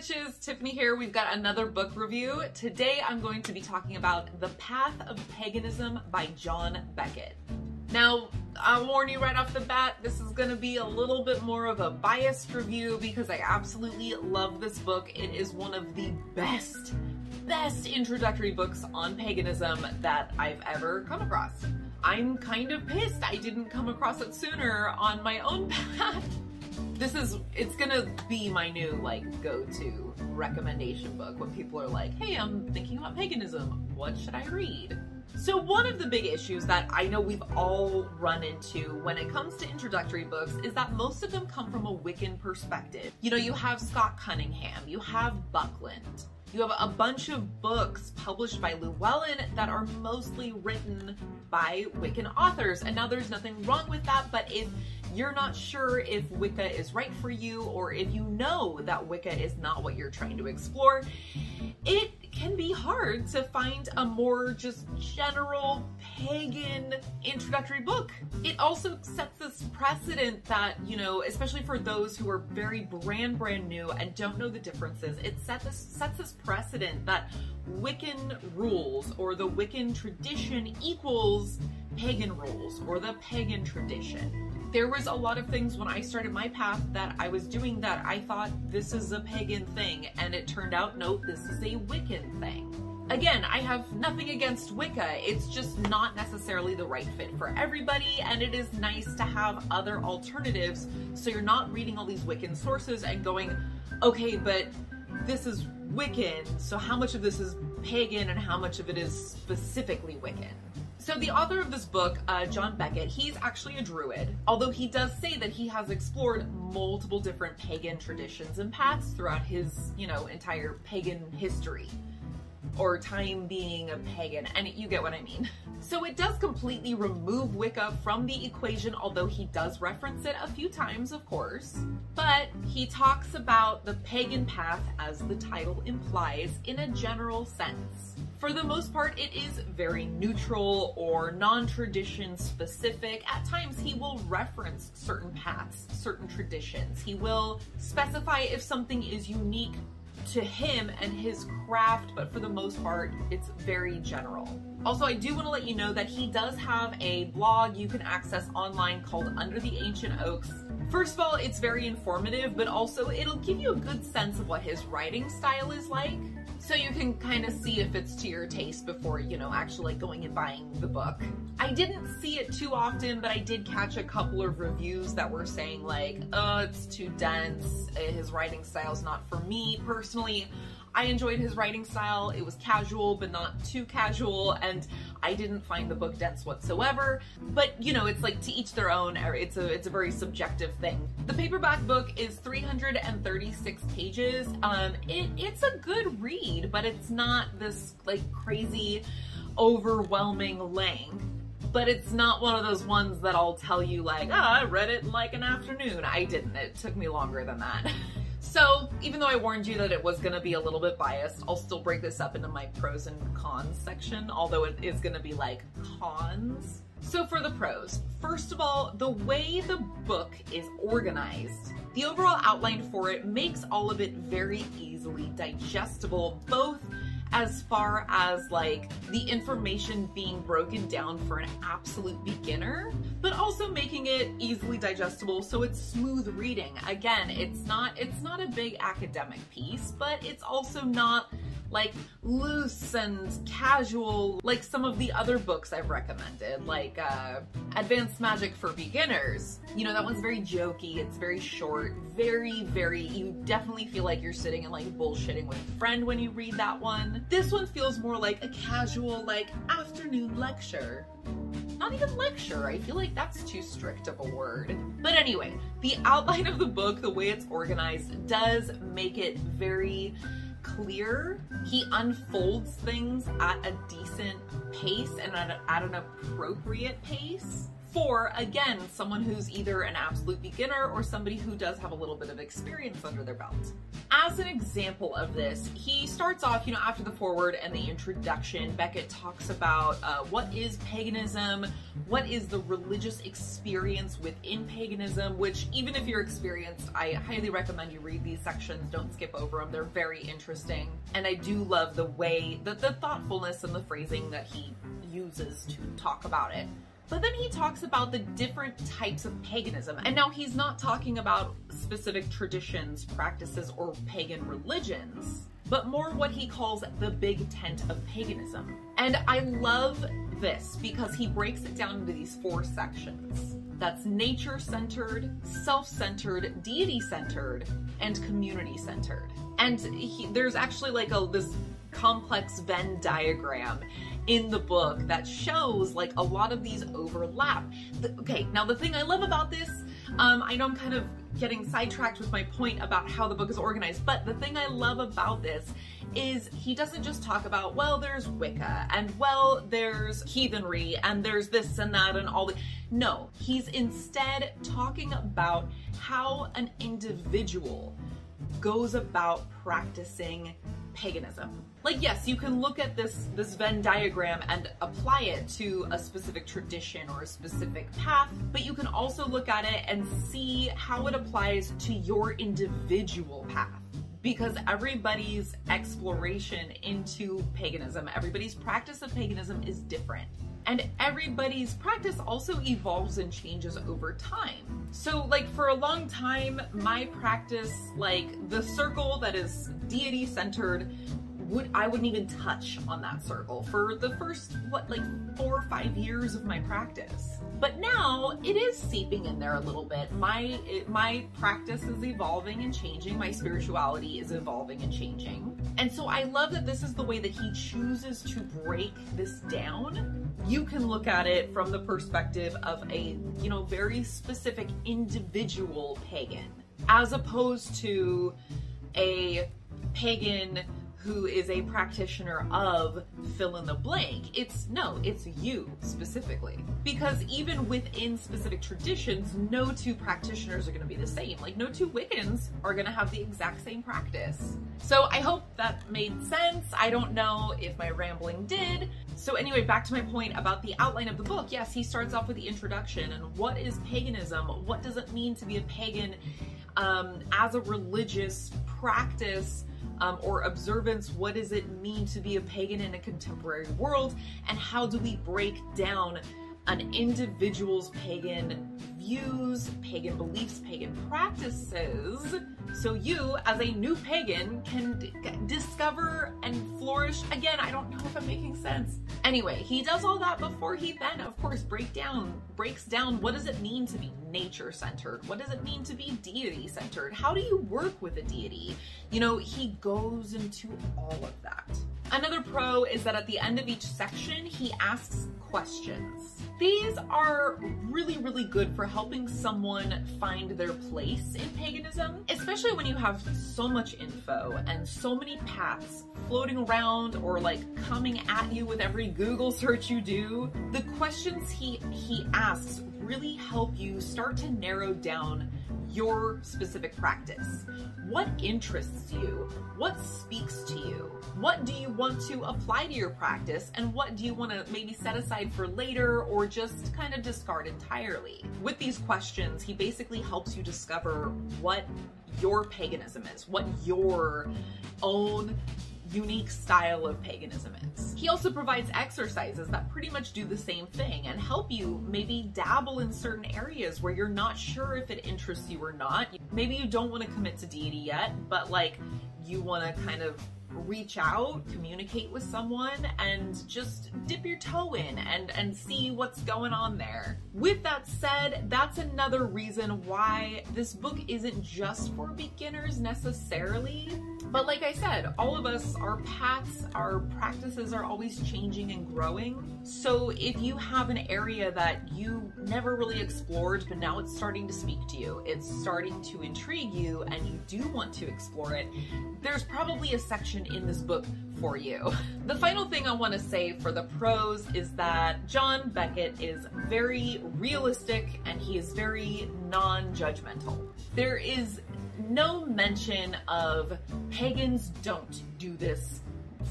witches, Tiffany here. We've got another book review. Today I'm going to be talking about The Path of Paganism by John Beckett. Now, I'll warn you right off the bat, this is going to be a little bit more of a biased review because I absolutely love this book. It is one of the best, best introductory books on paganism that I've ever come across. I'm kind of pissed I didn't come across it sooner on my own path this is it's gonna be my new like go-to recommendation book when people are like hey i'm thinking about paganism. What should i read? So one of the big issues that i know we've all run into when it comes to introductory books is that most of them come from a wiccan perspective. You know you have scott cunningham you have buckland you have a bunch of books published by Llewellyn that are mostly written by Wiccan authors. And now there's nothing wrong with that, but if you're not sure if Wicca is right for you or if you know that Wicca is not what you're trying to explore, it can be hard to find a more just general pagan introductory book. It also sets this precedent that, you know, especially for those who are very brand brand new and don't know the differences, it set this sets this precedent that Wiccan rules or the Wiccan tradition equals pagan rules or the pagan tradition there was a lot of things when I started my path that I was doing that I thought this is a pagan thing, and it turned out, no, this is a Wiccan thing. Again, I have nothing against Wicca, it's just not necessarily the right fit for everybody, and it is nice to have other alternatives so you're not reading all these Wiccan sources and going, okay, but this is Wiccan, so how much of this is pagan and how much of it is specifically Wiccan? So the author of this book, uh, John Beckett, he's actually a druid, although he does say that he has explored multiple different pagan traditions and paths throughout his, you know, entire pagan history or time being a pagan, and you get what I mean. So it does completely remove Wicca from the equation, although he does reference it a few times, of course. But he talks about the pagan path, as the title implies, in a general sense. For the most part, it is very neutral or non-tradition specific. At times, he will reference certain paths, certain traditions. He will specify if something is unique to him and his craft, but for the most part, it's very general. Also, I do want to let you know that he does have a blog you can access online called Under the Ancient Oaks. First of all, it's very informative, but also it'll give you a good sense of what his writing style is like so you can kind of see if it's to your taste before, you know, actually going and buying the book. I didn't see it too often, but I did catch a couple of reviews that were saying like, oh, it's too dense, his writing style's not for me. Personally, I enjoyed his writing style. It was casual, but not too casual, and I didn't find the book dense whatsoever. But you know, it's like to each their own. It's a it's a very subjective thing. The paperback book is 336 pages. Um, it, it's a good read, but it's not this like crazy, overwhelming length but it's not one of those ones that I'll tell you like, oh, I read it in like an afternoon. I didn't. It took me longer than that. So even though I warned you that it was gonna be a little bit biased, I'll still break this up into my pros and cons section, although it is gonna be like cons. So for the pros, first of all, the way the book is organized, the overall outline for it makes all of it very easily digestible, both as far as like the information being broken down for an absolute beginner, but also making it easily digestible so it's smooth reading. Again, it's not it's not a big academic piece, but it's also not like loose and casual like some of the other books I've recommended, like uh, Advanced Magic for Beginners. You know, that one's very jokey, it's very short, very, very, you definitely feel like you're sitting and like bullshitting with a friend when you read that one. This one feels more like a casual, like afternoon lecture not even lecture. I feel like that's too strict of a word. But anyway, the outline of the book, the way it's organized, does make it very clear. He unfolds things at a decent pace and at, a, at an appropriate pace for, again, someone who's either an absolute beginner or somebody who does have a little bit of experience under their belt. As an example of this, he starts off, you know, after the foreword and the introduction, Beckett talks about uh, what is paganism, what is the religious experience within paganism, which even if you're experienced, I highly recommend you read these sections. Don't skip over them. They're very interesting. And I do love the way, the, the thoughtfulness and the phrasing that he uses to talk about it. But then he talks about the different types of paganism. And now he's not talking about specific traditions, practices, or pagan religions, but more what he calls the big tent of paganism. And I love this because he breaks it down into these four sections. That's nature-centered, self-centered, deity-centered, and community-centered. And he, there's actually like a this complex Venn diagram in the book that shows like a lot of these overlap. The, okay, now the thing I love about this, um, I know I'm kind of getting sidetracked with my point about how the book is organized, but the thing I love about this is he doesn't just talk about, well, there's Wicca, and well, there's heathenry, and there's this and that, and all the. No, he's instead talking about how an individual goes about practicing paganism. Like yes, you can look at this this Venn diagram and apply it to a specific tradition or a specific path, but you can also look at it and see how it applies to your individual path because everybody's exploration into paganism, everybody's practice of paganism is different. And everybody's practice also evolves and changes over time. So like for a long time, my practice, like the circle that is deity centered, would I wouldn't even touch on that circle for the first what like four or five years of my practice. But now it is seeping in there a little bit. My it, my practice is evolving and changing. My spirituality is evolving and changing. And so I love that this is the way that he chooses to break this down. You can look at it from the perspective of a, you know, very specific individual pagan as opposed to a pagan who is a practitioner of fill in the blank. It's no, it's you specifically. Because even within specific traditions, no two practitioners are going to be the same. Like, no two Wiccans are going to have the exact same practice. So, I hope that made sense. I don't know if my rambling did. So, anyway, back to my point about the outline of the book. Yes, he starts off with the introduction and what is paganism? What does it mean to be a pagan um, as a religious practice? Um, or observance. What does it mean to be a pagan in a contemporary world? And how do we break down an individual's pagan views, pagan beliefs, pagan practices, so you, as a new pagan, can discover and flourish. Again, I don't know if I'm making sense. Anyway, he does all that before he then, of course, break down, breaks down what does it mean to be nature-centered? What does it mean to be deity-centered? How do you work with a deity? You know, he goes into all of that. Another pro is that at the end of each section, he asks questions. These are really, really good for helping someone find their place in paganism, especially when you have so much info and so many paths floating around or like coming at you with every Google search you do. The questions he, he asks really help you start to narrow down your specific practice. What interests you? What speaks to you? What do you want to apply to your practice? And what do you want to maybe set aside for later or just kind of discard entirely? With these questions, he basically helps you discover what your paganism is, what your own unique style of paganism is. He also provides exercises that pretty much do the same thing and help you maybe dabble in certain areas where you're not sure if it interests you or not. Maybe you don't want to commit to deity yet, but like you want to kind of reach out, communicate with someone, and just dip your toe in and, and see what's going on there. With that said, that's another reason why this book isn't just for beginners necessarily. But like I said, all of us, our paths, our practices are always changing and growing. So if you have an area that you never really explored, but now it's starting to speak to you, it's starting to intrigue you, and you do want to explore it, there's probably a section in this book for you. The final thing I want to say for the pros is that John Beckett is very realistic and he is very non-judgmental. There is no mention of pagans don't do this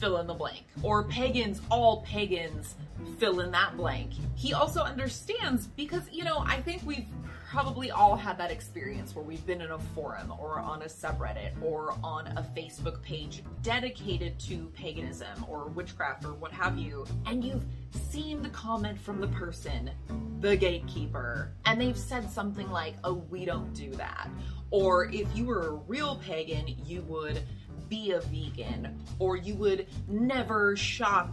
fill in the blank or pagans all pagans fill in that blank. He also understands because, you know, I think we've probably all had that experience where we've been in a forum or on a subreddit or on a Facebook page dedicated to paganism or witchcraft or what have you, and you've seen the comment from the person, the gatekeeper, and they've said something like, oh, we don't do that. Or if you were a real pagan, you would be a vegan, or you would never shop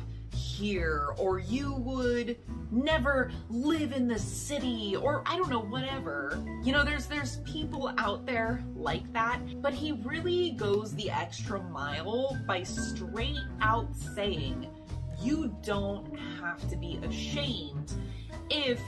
here or you would never live in the city or I don't know whatever. You know there's there's people out there like that, but he really goes the extra mile by straight out saying you don't have to be ashamed if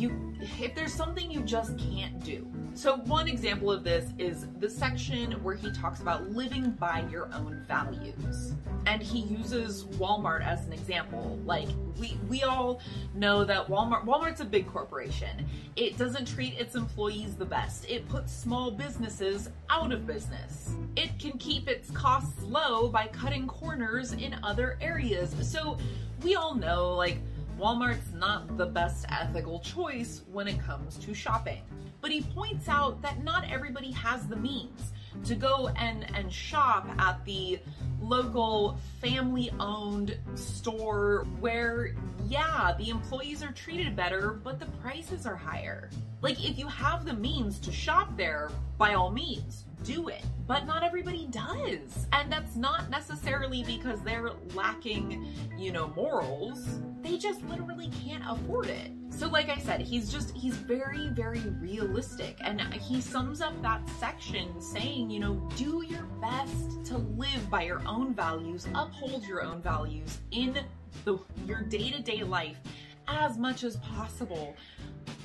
you if there's something you just can't do. So one example of this is the section where he talks about living by your own values. And he uses Walmart as an example. Like we we all know that Walmart Walmart's a big corporation. It doesn't treat its employees the best. It puts small businesses out of business. It can keep its costs low by cutting corners in other areas. So we all know like Walmart's not the best ethical choice when it comes to shopping. But he points out that not everybody has the means to go and, and shop at the local family owned store where, yeah, the employees are treated better, but the prices are higher. Like, if you have the means to shop there, by all means, do it. But not everybody does. And that's not necessarily because they're lacking, you know, morals. They just literally can't afford it. So like I said, he's just, he's very, very realistic. And he sums up that section saying, you know, do your best to live by your own values, uphold your own values in the, your day-to-day -day life as much as possible.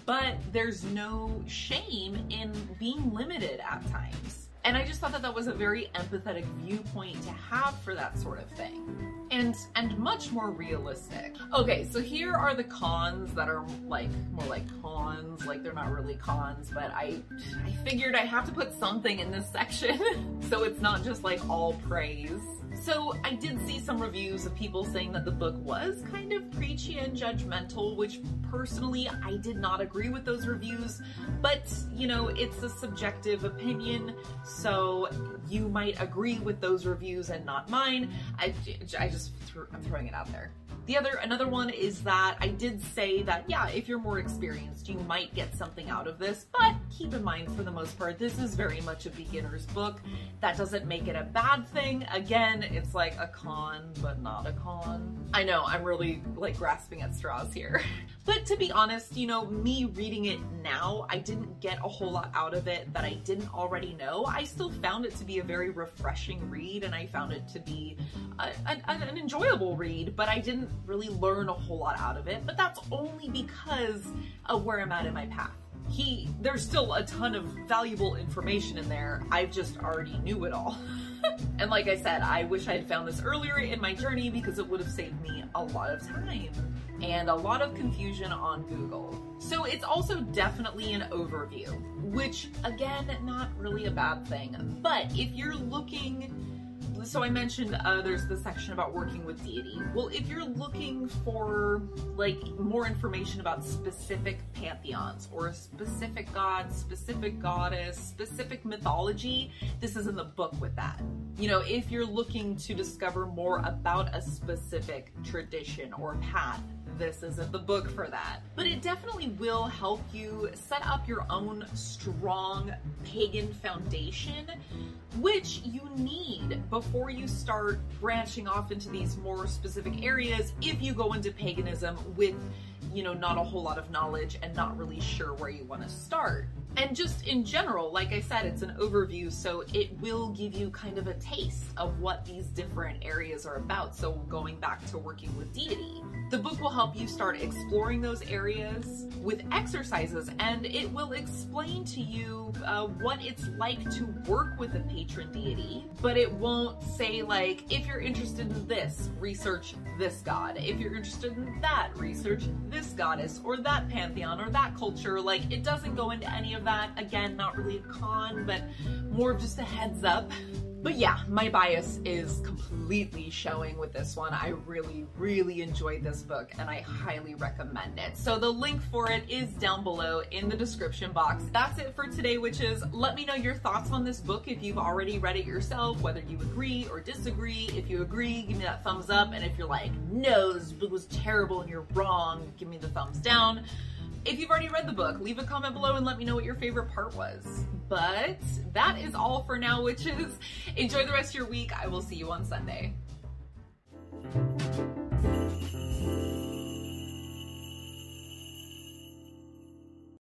But there's no shame in being limited at times. And I just thought that that was a very empathetic viewpoint to have for that sort of thing. And, and much more realistic. Okay, so here are the cons that are like, more like cons, like they're not really cons, but I, I figured I have to put something in this section so it's not just like all praise. So I did see some reviews of people saying that the book was kind of preachy and judgmental, which personally I did not agree with those reviews, but you know, it's a subjective opinion, so you might agree with those reviews and not mine. I, I just, I'm throwing it out there. The other, another one is that I did say that, yeah, if you're more experienced, you might get something out of this, but keep in mind for the most part, this is very much a beginner's book. That doesn't make it a bad thing. Again, it's like a con, but not a con. I know, I'm really like grasping at straws here. but to be honest, you know, me reading it now, I didn't get a whole lot out of it that I didn't already know. I still found it to be a very refreshing read and I found it to be a, a, an enjoyable read, but I didn't really learn a whole lot out of it, but that's only because of where I'm at in my path. He, there's still a ton of valuable information in there. I just already knew it all. and like I said, I wish I had found this earlier in my journey because it would have saved me a lot of time and a lot of confusion on Google. So it's also definitely an overview, which again, not really a bad thing. But if you're looking so I mentioned uh, there's the section about working with deity. Well, if you're looking for like more information about specific pantheons or a specific god, specific goddess, specific mythology, this is in the book with that. You know, if you're looking to discover more about a specific tradition or path, this isn't the book for that. But it definitely will help you set up your own strong pagan foundation, which you need before you start branching off into these more specific areas if you go into paganism with you know, not a whole lot of knowledge and not really sure where you want to start. And just in general, like I said, it's an overview, so it will give you kind of a taste of what these different areas are about. So going back to working with deity. The book will help you start exploring those areas with exercises and it will explain to you uh, what it's like to work with a patron deity, but it won't say like, if you're interested in this, research this god. If you're interested in that, research this goddess or that pantheon or that culture. Like it doesn't go into any of that. Again, not really a con, but more of just a heads up. But yeah, my bias is completely showing with this one. I really, really enjoyed this book and I highly recommend it. So the link for it is down below in the description box. That's it for today, witches. Let me know your thoughts on this book if you've already read it yourself, whether you agree or disagree. If you agree, give me that thumbs up. And if you're like, no, this book was terrible and you're wrong, give me the thumbs down. If you've already read the book, leave a comment below and let me know what your favorite part was. But that is all for now, witches. Enjoy the rest of your week. I will see you on Sunday.